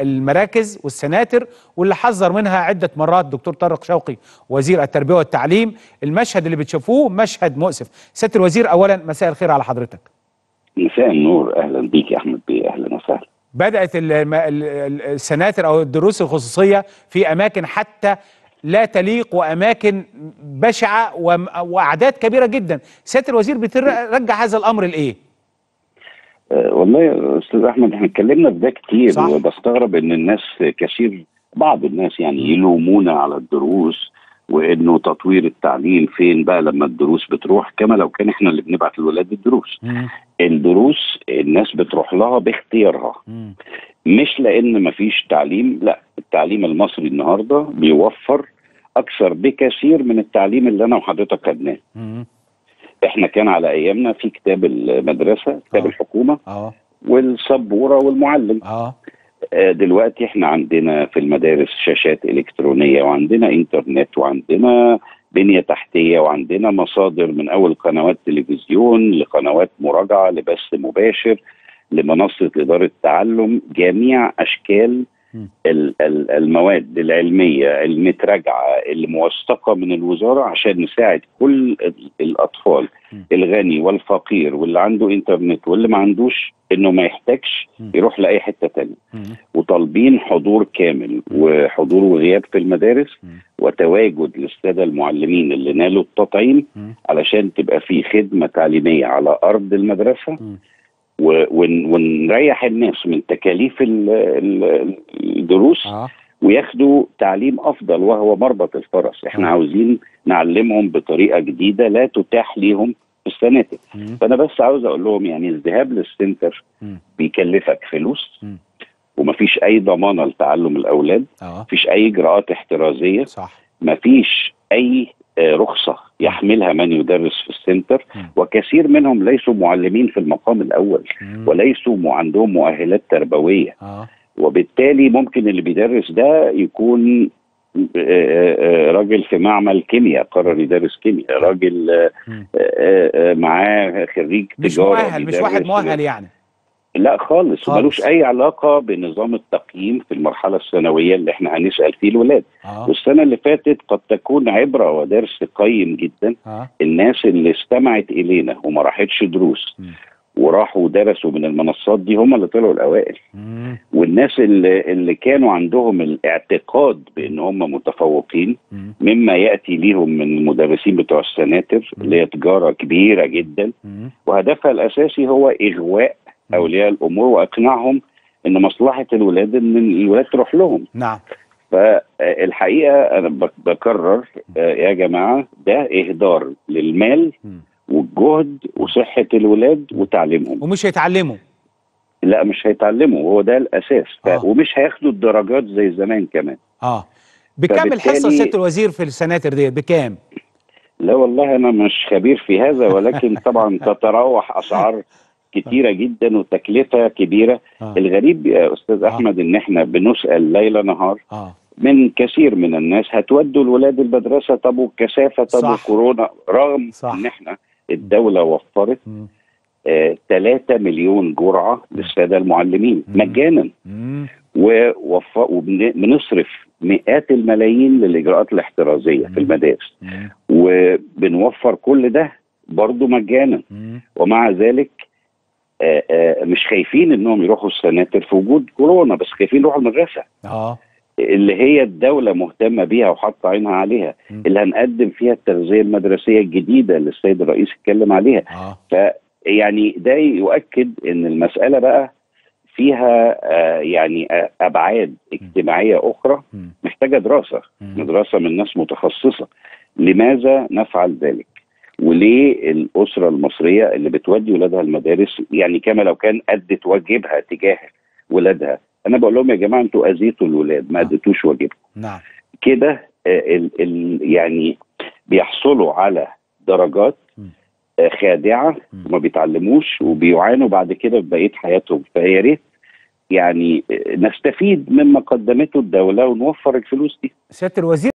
المراكز والسناتر واللي حذر منها عدة مرات دكتور طارق شوقي وزير التربية والتعليم. المشهد اللي بتشوفوه مشهد مؤسف. سيادة الوزير أولا مساء الخير على حضرتك. مساء النور. أهلا بيك يا أحمد بيه. أهلا وسهلا. بدأت السناتر أو الدروس الخصوصية في أماكن حتى لا تليق وأماكن بشعة وأعداد كبيرة جدا. سيادة الوزير بترجع هذا الأمر لإيه؟ أه والله يا أستاذ أحمد إحنا اتكلمنا في ده كتير صح. وبستغرب إن الناس كثير بعض الناس يعني يلومونا على الدروس وإنه تطوير التعليم فين بقى لما الدروس بتروح كما لو كان إحنا اللي بنبعت الولاد الدروس. الدروس الناس بتروح لها باختيارها. مش لأن مفيش تعليم لا التعليم المصري النهارده بيوفر أكثر بكثير من التعليم اللي أنا وحضرتك خدناه. إحنا كان على ايامنا في كتاب المدرسة كتاب آه. الحكومة آه والسبورة والمعلم آه آه، دلوقتي إحنا عندنا في المدارس شاشات إلكترونية وعندنا إنترنت وعندنا بنية تحتية وعندنا مصادر من أول قنوات تلفزيون لقنوات مراجعة لبث مباشر لمنصة إدارة تعلم جميع أشكال المواد العلمية المتراجعة الموثقة من الوزارة عشان نساعد كل ال- الأطفال. الغني والفقير واللي عنده انترنت واللي ما عندوش انه ما يحتاجش. يروح لأي حتة تانية. وطالبين حضور كامل وحضور وغياب في المدارس. وتواجد للسادة المعلمين اللي نالوا التطعيم. علشان تبقى في خدمة تعليمية على أرض المدرسة ونريح الناس من تكاليف ال- ال- الدروس آه وياخدوا تعليم أفضل وهو مربط الفرس إحنا آه. عاوزين نعلمهم بطريقة جديدة لا تتاح ليهم السناتر. فأنا بس عاوز أقول لهم يعني الذهاب للسنتر. بيكلفك فلوس مم. ومفيش أي ضمانه لتعلم الأولاد آه مفيش أي إجراءات احترازية صح مفيش أي آه، رخصة يحملها من يدرس في السنتر. وكثير منهم ليسوا معلمين في المقام الأول. وليسوا م- عندهم مؤهلات تربوية آه وبالتالي ممكن اللي بيدرس ده يكون آه، آه، آه، راجل في معمل كيمياء قرر يدرس كيمياء راجل آه،. آه، آه، معاه خريج مش تجارة مؤهل مش واحد مؤهل يعني لا خالص. ملوش أي علاقة بنظام التقييم في المرحلة الثانوية اللي إحنا هنسأل فيه الولاد آه والسنة اللي فاتت قد تكون عبرة ودرس قيم جدا آه الناس اللي استمعت إلينا وما راحتش دروس مم. وراحوا درسوا من المنصات دي هم اللي طلعوا الأوائل مم. والناس اللي, اللي كانوا عندهم الاعتقاد بإن هم متفوقين مم. مما يأتي ليهم من المدرسين بتوع السناتر اللي هي تجارة كبيرة جدا مم. وهدفها الأساسي هو إغواء. أولياء الأمور وإقناعهم إن مصلحة الولاد إن الولاد تروح لهم نعم فالحقيقة أنا بك- بكرر آه، يا جماعة ده إهدار للمال مم. والجهد وصحة الولاد وتعليمهم. ومش هيتعلموا. لا مش هيتعلموا. هو ده الأساس. آه. ومش هياخدوا الدرجات زي زمان كمان. آه. بكام الحصة سيادة الوزير في السناتر ديت؟ بكام؟ لا والله أنا مش خبير في هذا ولكن طبعا تتراوح أسعار كتيرة جدا وتكلفة كبيرة. آه. الغريب يا أستاذ آه. أحمد إن إحنا بنسأل ليل نهار آه. من كثير من الناس هتودوا الولاد المدرسة طب والكثافه طب. وكورونا؟ رغم صح. إن إحنا الدولة وفرت مم. 3 مليون جرعة للسادة المعلمين. مجانا وبنصرف مئات الملايين للإجراءات الاحترازية. في المدارس. وبنوفر كل ده برضه مجانا. ومع ذلك آه، آه، مش خايفين إنهم يروحوا السناتر في وجود كورونا بس خايفين يروحوا المدرسة آه اللي هي الدولة مهتمة بيها وحاطة عينها عليها مم. اللي هنقدم فيها التغذية المدرسية الجديدة اللي السيد الرئيس اتكلم عليها آه فيعني ده يؤكد إن المسألة بقى فيها آه، يعني آه، أبعاد اجتماعية أخرى. محتاجة دراسة. دراسة من ناس متخصصة لماذا نفعل ذلك وليه الأسرة المصرية اللي بتودي ولادها المدارس يعني كما لو كان ادت واجبها تجاه ولادها أنا بقول لهم يا جماعة أنتوا أذيتوا الولاد ما آه. اديتوش واجبكم نعم كده آه، ال ال يعني بيحصلوا على درجات. آه، خادعة. وما بيتعلموش وبيعانوا بعد كده في بقية حياتهم فيا ريت يعني آه، نستفيد مما قدمته الدولة ونوفر الفلوس دي سيادة الوزير